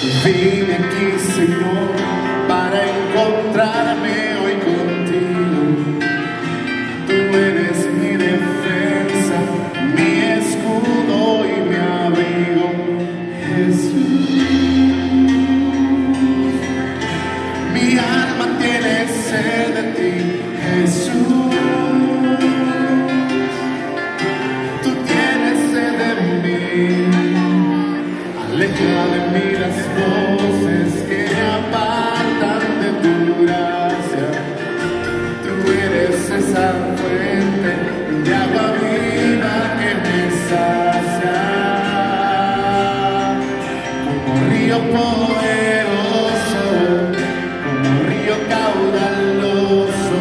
Vine aquí, Señor, para encontrarme hoy contigo. Tú eres mi defensa, mi escudo y mi abrigo. Jesús, mi alma tiene sed de ti, Jesús. Tú tienes sed de mí. Aleja de mí las como río poderoso, como río caudaloso,